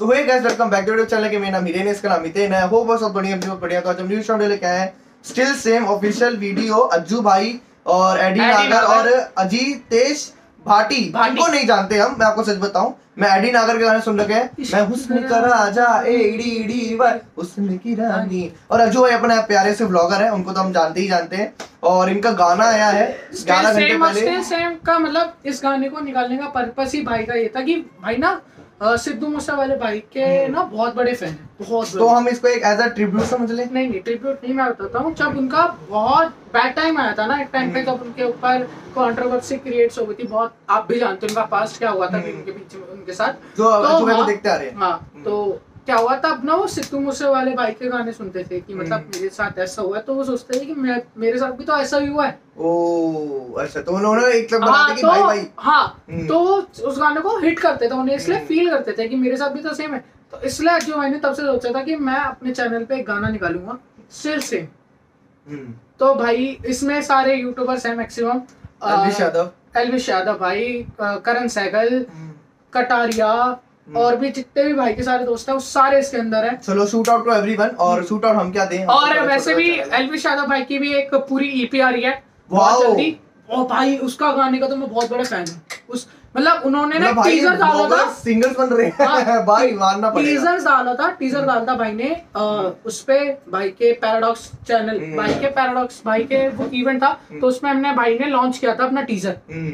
So hey guys welcome back to channel के मेरा नाम हिरेन है इसका नाम हितेन है। होप बहुत बढ़िया बहुत बढ़िया। तो आज हम न्यू स्टूडियो लेके आए हैं। Still same official video Ajju भाई और एडी एडी नागर। और अजीत तेज भाटी। इनको नहीं जानते हम मैं आपको सच बताऊँ। मैं एडी नागर के गाने सुन रखे हैं। मैं हुस्न का राजा ए इडी इडी वर हुस्न की रानी। और अज्जू भाई अपने प्यारे से व्लॉगर हैं उनको तो हम जानते ही जानते हैं। और इनका गाना आया है ग्यारह घंटे पहले। सेम का मतलब इस गाने को निकालने का पर्पस ही भाई का ये था कि भाई ना सिद्धू मूसा वाले भाई के ना बहुत बड़े फ़ैन है बहुत हम्म। तो हम इसको एक एज अ ट्रिब्यूट समझ लें नहीं नहीं ट्रिब्यूट नहीं मैं बताता हूँ जब उनका बहुत बैड टाइम आया था ना एक टाइम पे हम्म। जब उनके ऊपर कॉन्ट्रोवर्सी क्रिएट्स हो गई थी बहुत आप भी जानते हो उनका पास्ट क्या हुआ था हम्म। उनके बीच में उनके साथ तो, तो, तो हाँ, देखते आ रहे हैं हाँ तो क्या हुआ था? अब ना वो सिद्धू मूसे वाले भाई के गाने सुनते थे कि मतलब हम्म। मेरे साथ ऐसा हुआ तो वो सोचते थे कि मैं मेरे साथ भी तो ऐसा ही हुआ है। ओ अच्छा तो उन्होंने एक क्लब बना हाँ दिया कि तो भाई भाई। हाँ हम्म। तो उस गाने को हिट करते थे उन्हें इसलिए हम्म। फील करते थे कि मेरे साथ भी तो सेम है। तो इसलिए जो मैंने तब से सोचा था कि मैं अपने चैनल पे एक गाना निकालूँगा स्टिल सेम हम्म, तो भाई इसमें सारे यूट्यूबर्स हैं मैक्सिमम अल्विश यादव एलविश यादव भाई करण सहगल कटारिया और भी जितने भी भाई के सारे दोस्त हैं वो सारे इसके अंदर है। चलो शूट आउट टू एवरीवन और शूट आउट हम क्या दें? और वैसे भी। एलविश यादव भाई की भी एक पूरी ईपी आ रही है। बहुत जल्दी। और भाई उसका गाने का तो मैं बहुत बड़ा फ़ैन हूँ। उस मतलब उन्होंने ना मतलब टीजर डाला था। सिंगर्स बन रहे हैं। हाँ, भाई मानना पड़ेगा। टीजर डाला था टीजर डाला था भाई ने। अ, उस पे भाई के पैराडॉक्स चैनल हम्म। भाई के पैराडॉक्स भाई के वो इवेंट था तो उसमें हमने भाई ने लॉन्च किया था अपना टीजर हम्म,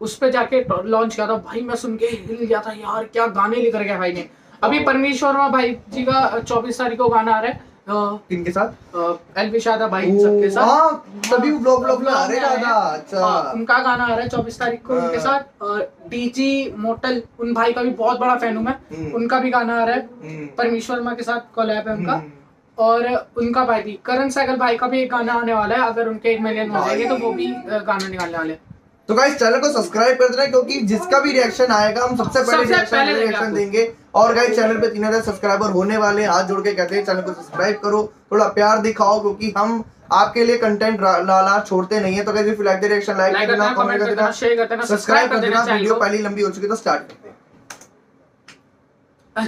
उस पे जाके लॉन्च किया था। भाई मैं सुन के हिल गया था यार क्या गाने लेकर गया भाई ने। अभी परमेश वर्मा भाई जी का चौबीस तारीख को गाना आ रहा है। किनके साथ? एलविश यादव भाई सबके साथ। हाँ, तभी ब्लॉग ब्लॉग रहे में आए दादा हैं। अच्छा। हाँ, उनका गाना आ रहा है चौबीस तारीख को उनके हाँ। साथ। डीजी मोटल उन भाई का भी बहुत बड़ा फ़ैन हूँ मैं। हम्म। उनका भी गाना आ रहा है। हम्म, परमेश वर्मा के साथ कोलैब है उनका। हम्म, और उनका भाई भी करण सहगल भाई का भी एक गाना आने वाला है। अगर उनके एक मिलियन हो जाएँगे तो वो भी गाना निकालने वाले हैं। तो गाइस चैनल को सब्सक्राइब कर देना क्योंकि जिसका भी रिएक्शन आएगा हम सबसे पहले रिएक्शन रिएक्शन देंगे। और गाइस चैनल पे तीन हज़ार सब्सक्राइबर होने वाले हाथ जोड़ के कहते हैं चैनल को सब्सक्राइब करो थोड़ा प्यार दिखाओ क्योंकि हम आपके लिए कंटेंट लाला छोड़ते नहीं है। तो गाइस लाइक दे रिएक्शन लाइक कर देना कमेंट कर देना देना शेयर कर देना सब्सक्राइब कर देना वीडियो पहली लंबी हो चुकी है तो स्टार्ट करते हैं।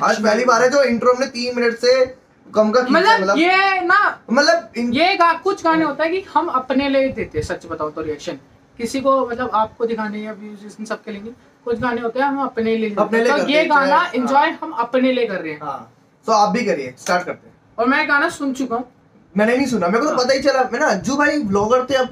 आज पहली बार है जो इंट्रो हमने तीन मिनट से कम का मतलब ये ना मतलब ये कुछ गाने होता है कि हम अपने लिए देते हैं सच बताओ तो रिएक्शन किसी को मतलब आपको दिखाने या व्यूज़ इन सब के लिए कुछ गाने होते हैं हम अपने लिए अपने लिए तो ये गाना एंजॉय हम अपने लिए कर रहे हैं। हाँ। तो आप भी करिए स्टार्ट करते हैं। और मैं गाना सुन चुका हूँ। मैंने नहीं सुना मेरे को तो हाँ। पता ही चला मैं ना अज्जू भाई ब्लॉगर थे अब।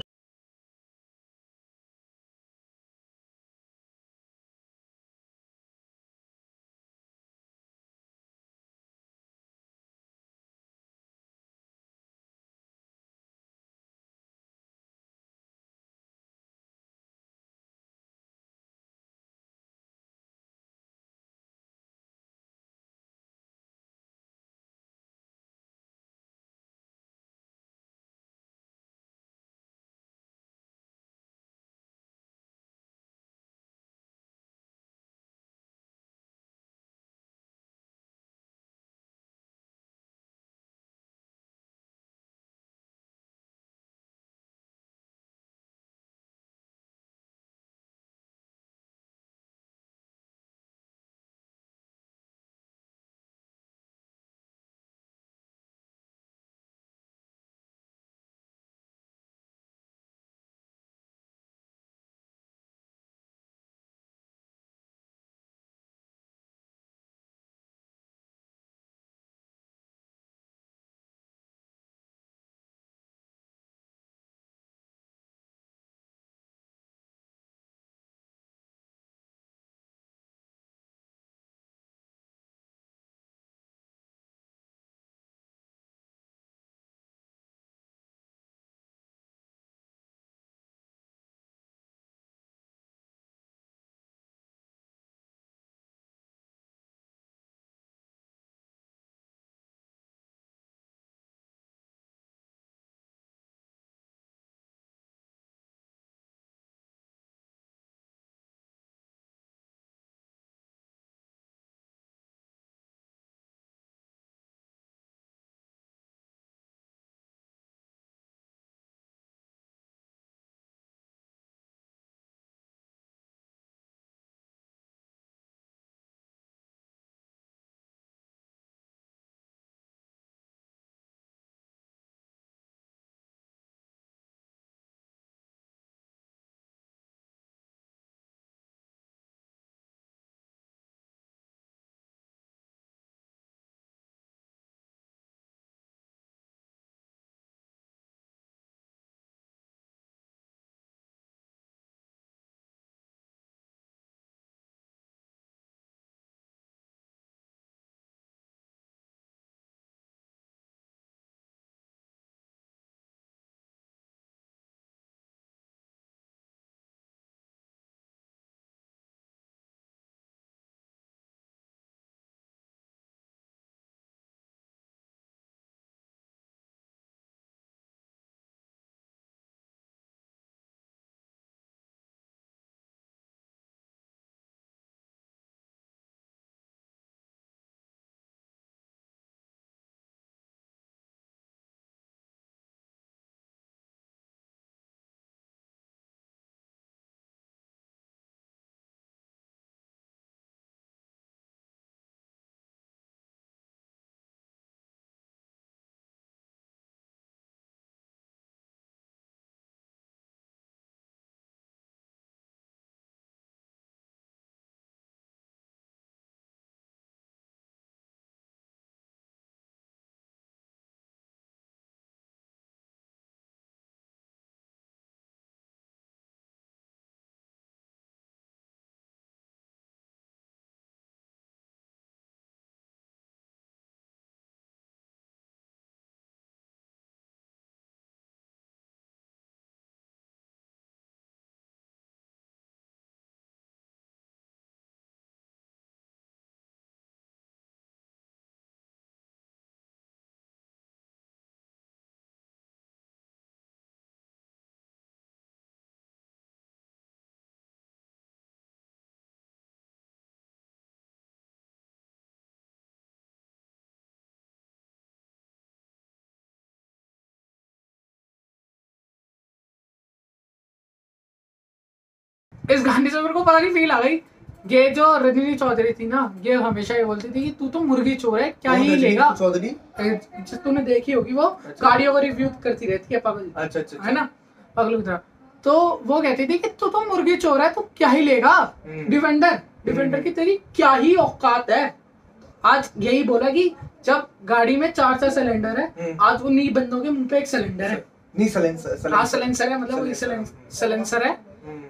इस गाने से मेरे को पता नहीं फील आ गई। ये जो रजनी चौधरी थी ना ये हमेशा ये बोलती थी कि तू तो मुर्गी चोर है क्या ही लेगा? चौधरी? तूने देखी होगी वो अच्छा। गाड़ियों को रिव्यू करती रहती है पागल। अच्छा अच्छा है ना? पागल की तरह। तो वो कहती थी कि तू तो मुर्गी चोर है तू क्या ही लेगा? हम्म। डिफेंडर डिफेंडर की तेरी क्या ही औकात है? आज यही बोला कि जब गाड़ी में चार चार सिलेंडर है हम्म। आज उन्हीं बंदों के मुँह पे एक सिलेंडर है। नहीं सलेंसर हाँ सिलेंसर है मतलब सिलेंसर है। हम्म।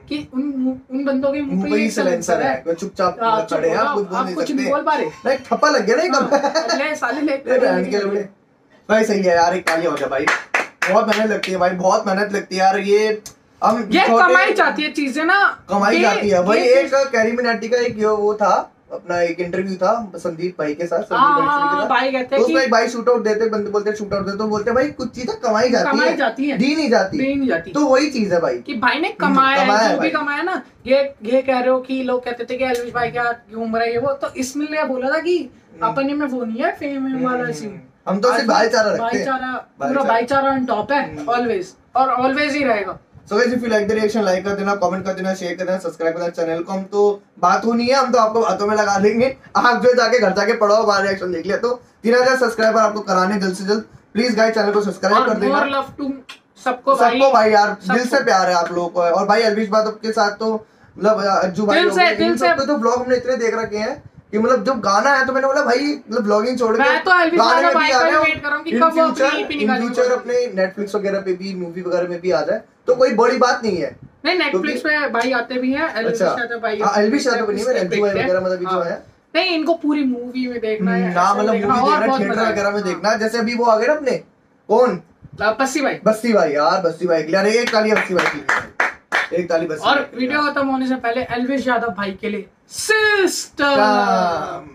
कि उन उन बंदों के मुँह पे ही ही सिलेंसर है। वो चुपचाप चढ़े खड़े हैं आप कुछ बोल नहीं कुछ सकते बोल पा रहे लाइक ठप्पा लग गया ना एकदम अगले ले साले ले बैंड के लिए। भाई सही है यार एक कालिया हो गया भाई। बहुत मेहनत लगती है भाई बहुत मेहनत लगती है यार। ये हम ये कमाई जाती है चीज़ें ना। कमाई चाहती जाती है। भाई एक कैरी मिनाटी का एक वो था। अपना एक इंटरव्यू था संदीप भाई के साथ संदीप हाँ, बंसली के हाँ, साथ। भाई कहते तो हैं उसमें कि एक भाई शूट आउट देते बंदे बोलते शूट आउट देते तो बोलते भाई कुछ चीज़ें कमाई जाती कमाई है। जाती है। दी नहीं जाती। दी नहीं जाती। तो वही चीज़ है भाई। कि भाई ने कमाया है है जो भी कमाया ना ये ये कह रहे हो कि लोग कहते थे कि एलविश भाई क्या घूम रहा है ये वो तो इसमें ने बोला था कि अपन में वो नहीं है फेम वाला सीन हम तो सिर्फ़ भाईचारा रखते हैं। भाईचारा पूरा भाईचारा। ऑन टॉप है हम्म। ऑलवेज और ऑलवेज ही रहेगा। So guys if you like the reaction like कर देना कमेंट कर देना शेयर कर देना सब्सक्राइब कर देना चैनल को। हम तो बात होनी है हम तो आपको बातों में लगा देंगे। आप जो जाके घर जाके पढ़ो हमारा रिएक्शन देख लिया तो तीन हज़ार सब्सक्राइबर आपको कराने जल्द से जल्द। प्लीज़ गाइस चैनल को सब्सक्राइब कर और देना। मोर लव टू सबको भाई। सबको भाई यार दिल से प्यार है आप लोगों को। और भाई अलविश बादल के साथ तो मतलब अज्जू भाई दिल से- दिल से- तो ब्लॉग हमने इतने देख रखे हैं कि मतलब जब गाना है तो मैंने बोला भाई मतलब ब्लॉगिंग छोड़ के मैं तो गाने में भी भाई आ रहे हो। हूँ। ही निकालेंगे। future अपने नेटफ्लिक्स वगैरह पे भी मूवी वगैरह में भी आ जाए। तो कोई बड़ी बात नहीं है। नहीं नेटफ्लिक्स पे भाई आते भी हैं एलविश भाई हाँ, एल्विश भी नहीं मैं अज्जू भाई वगैरह मतलब जो हाँ। है। नहीं इनको पूरी मूवी में देखना है ना मतलब मूवी देखना थिएटर वगैरह में देखना। जैसे अभी वो आ गए ना अपने कौन? बस्ती भाई। बस्ती भाई यार बस्ती भाई। अरे एक ताली बस्ती भाई के। एक ताली बस्ती और। वीडियो खत्म होने से पहले एलविश यादव भाई के लिए सिस्टर काम